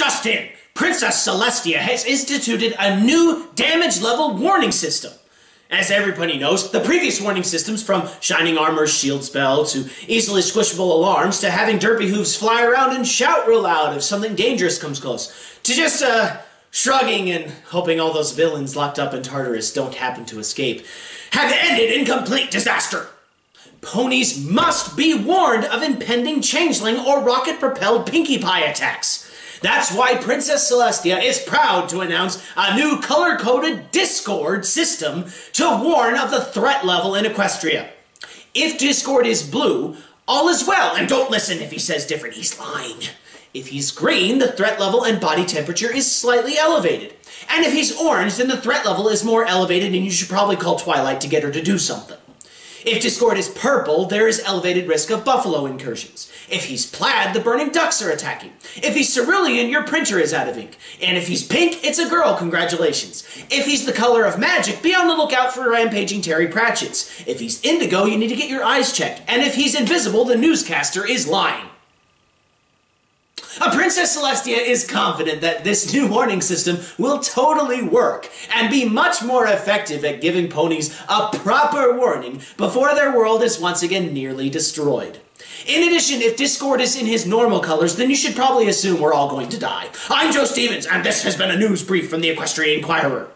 just in! Princess Celestia has instituted a new damage level warning system. As everybody knows, the previous warning systems, from Shining Armor's shield spell to easily squishable alarms to having Derpy Hooves fly around and shout real loud if something dangerous comes close, to just, uh, shrugging and hoping all those villains locked up in Tartarus don't happen to escape, have ended in complete disaster. Ponies must be warned of impending changeling or rocket propelled Pinkie Pie attacks. That's why Princess Celestia is proud to announce a new color coded Discord system to warn of the threat level in Equestria. If Discord is blue, all is well, and don't listen if he says different, he's lying. If he's green, the threat level and body temperature is slightly elevated. And if he's orange, then the threat level is more elevated and you should probably call Twilight to get her to do something. If Discord is purple, there is elevated risk of buffalo incursions. If he's plaid, the burning ducks are attacking. If he's cerulean, your printer is out of ink. And if he's pink, it's a girl, congratulations. If he's the color of magic, be on the lookout for rampaging Terry Pratchett's. If he's indigo, you need to get your eyes checked. And if he's invisible, the newscaster is lying. A Princess Celestia is confident that this new warning system will totally work and be much more effective at giving ponies a proper warning before their world is once again nearly destroyed. In addition, if Discord is in his normal colors, then you should probably assume we're all going to die. I'm Joe Stevens, and this has been a news brief from the Equestria Inquirer.